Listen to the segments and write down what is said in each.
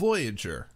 Voyager.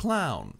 Clown.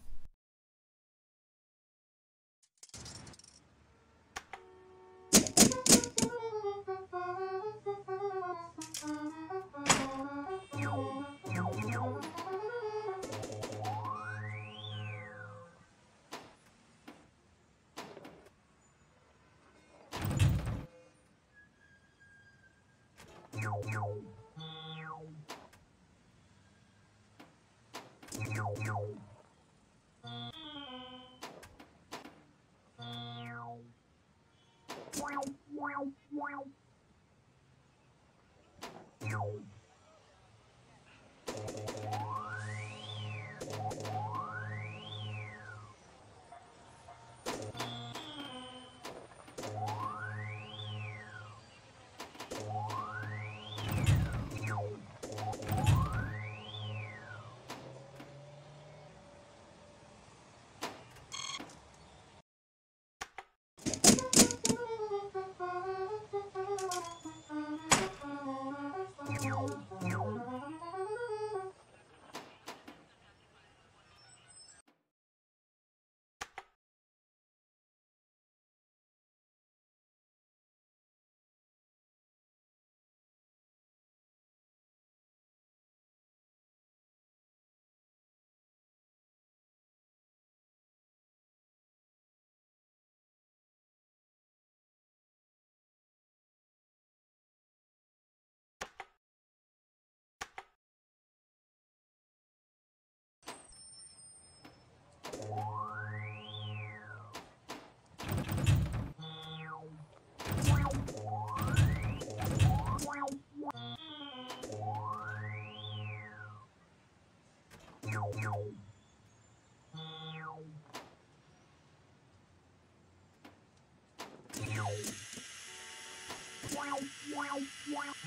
Wow, wow, wow.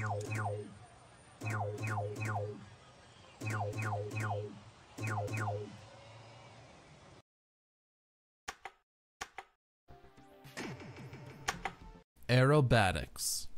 Meow, meow. Aerobatics.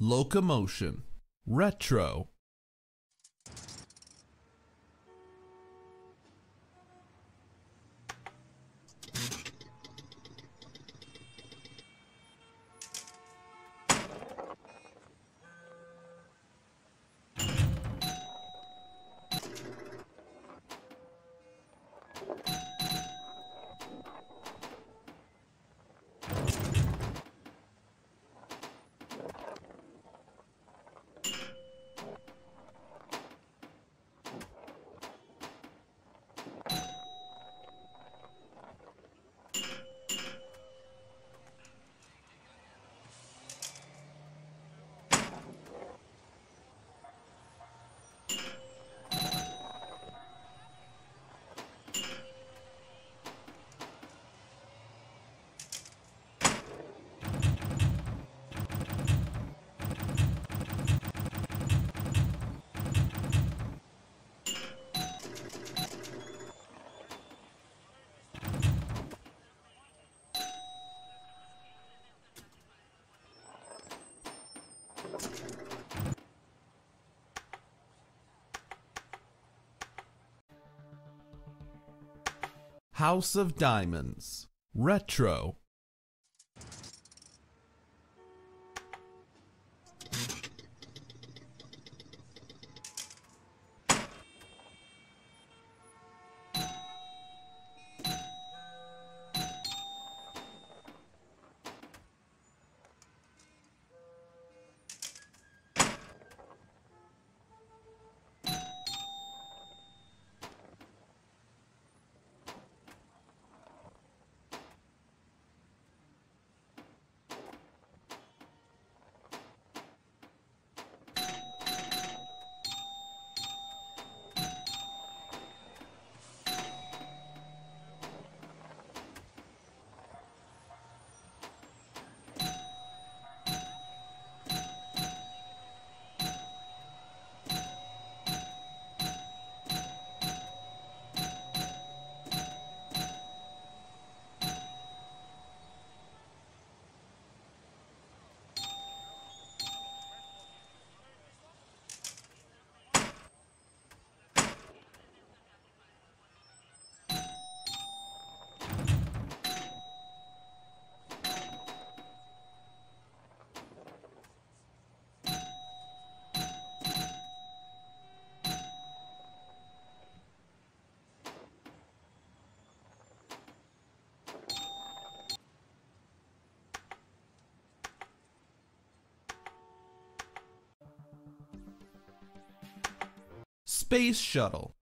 Locomotion. Retro. House of Diamonds. Retro. Space Shuttle.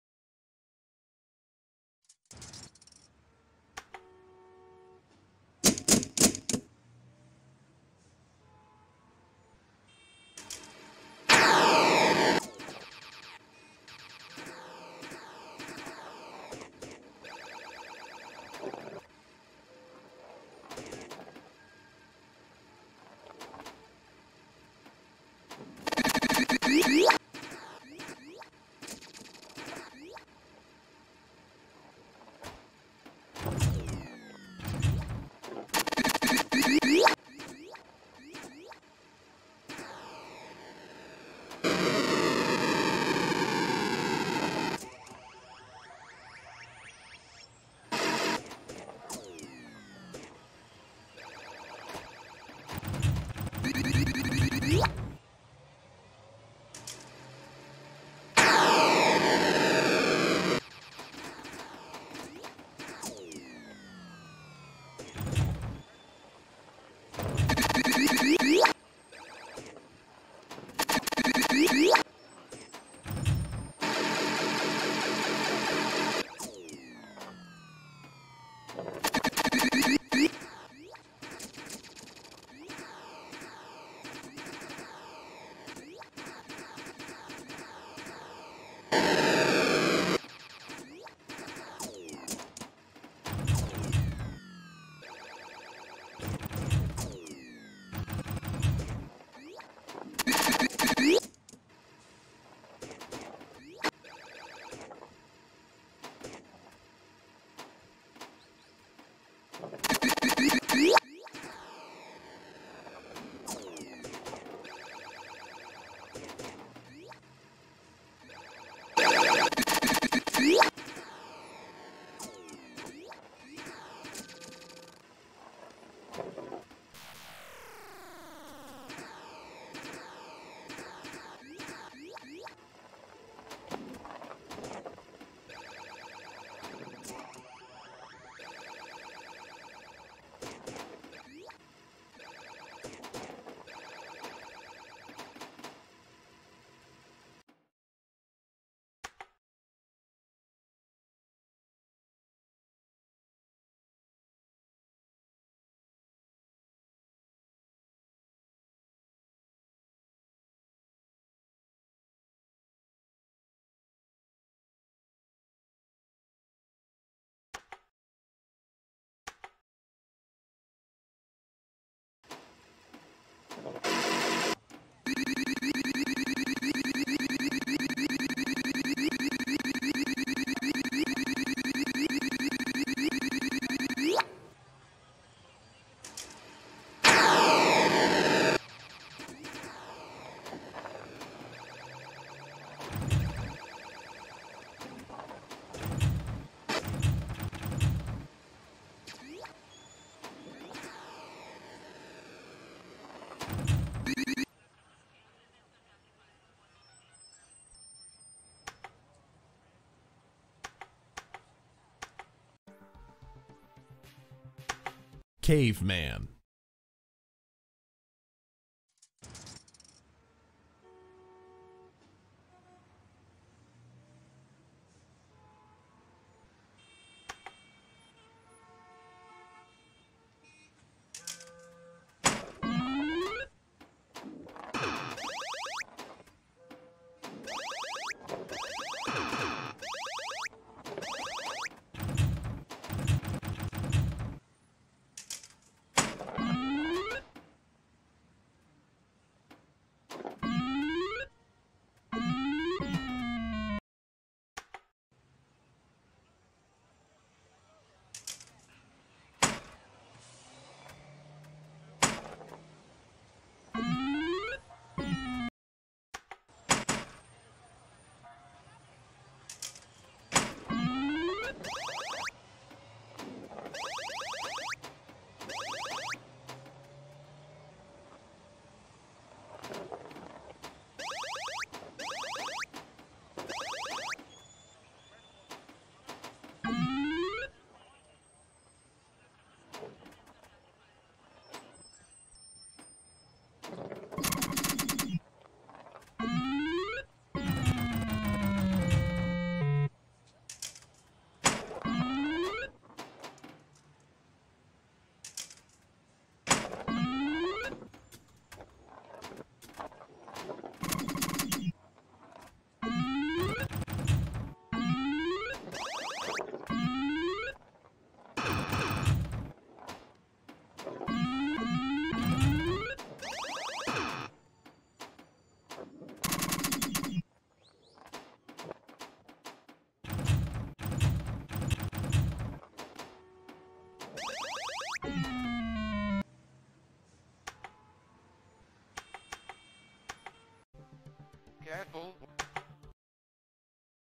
Caveman.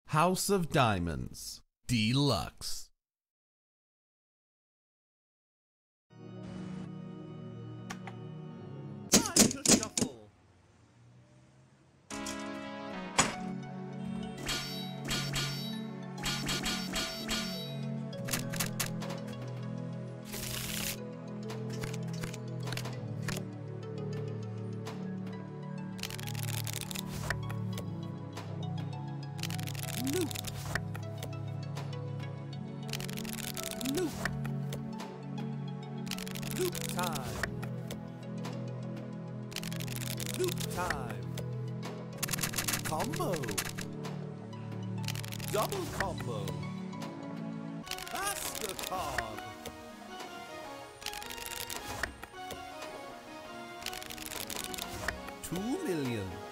House of Diamonds. Deluxe. Million.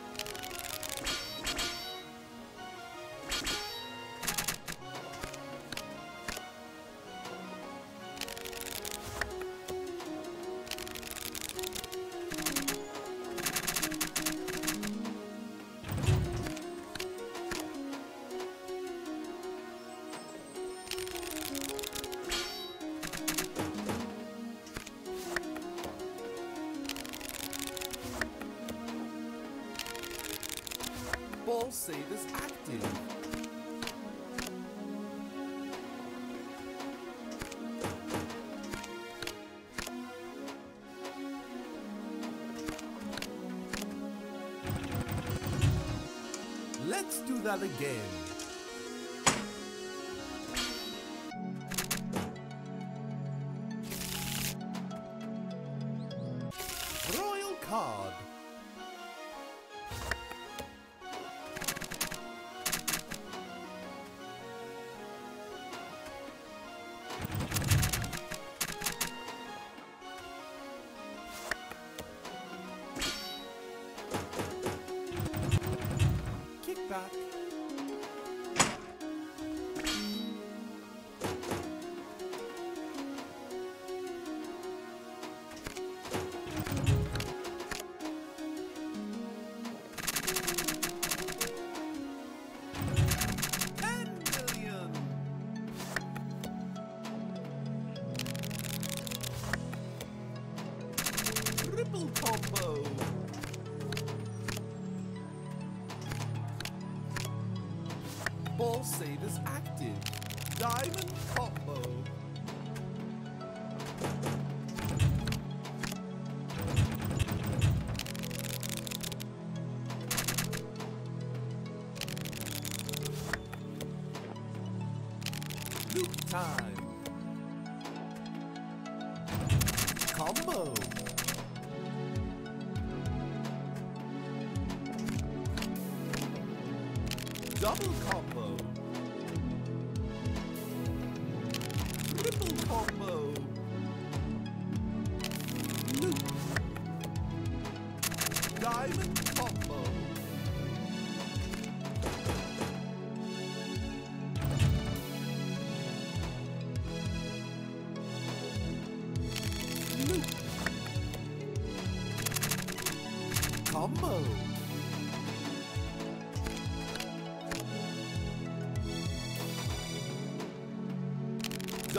Ball savers active. Let's do that again. Royal card. Time.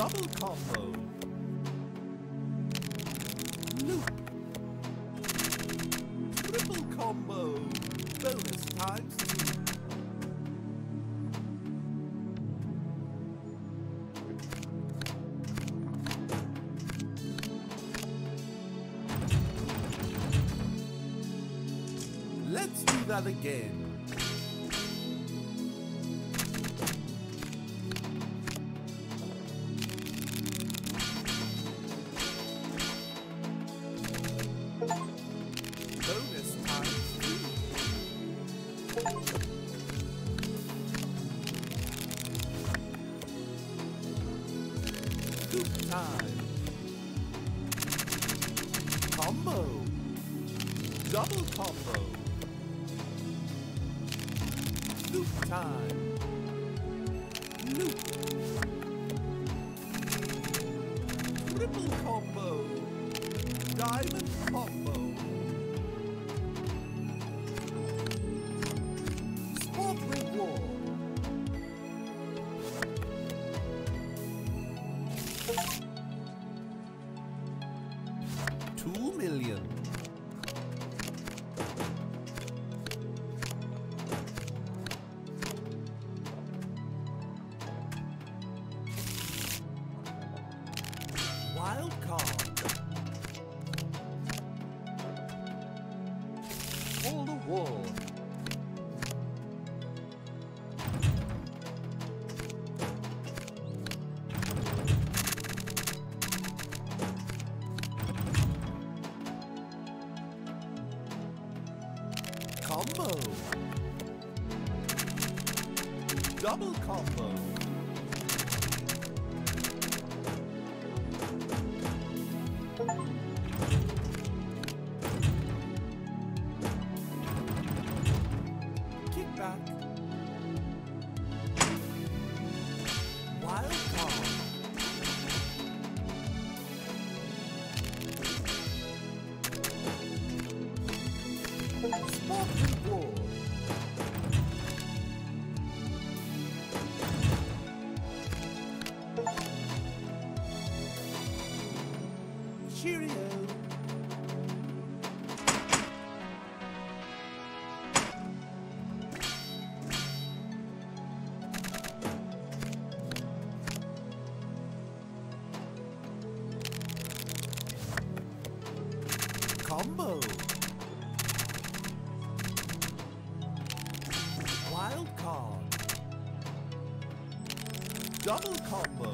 Double combo. Loop. Triple combo. Bonus times two. Let's do that again. Time. Loop. Combo. Double combo. Combo. Wild card. Double combo.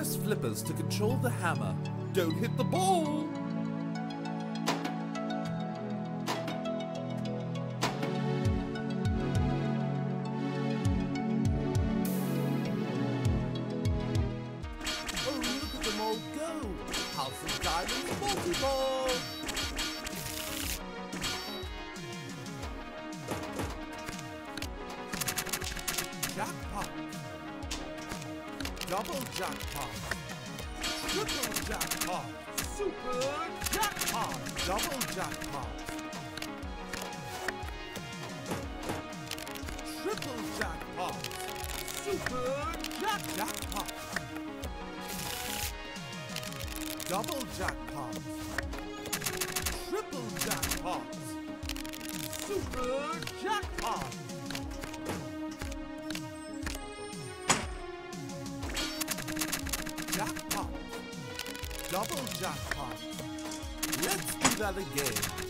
press flippers to control the hammer. Don't hit the ball! jackpot. Let's do that again.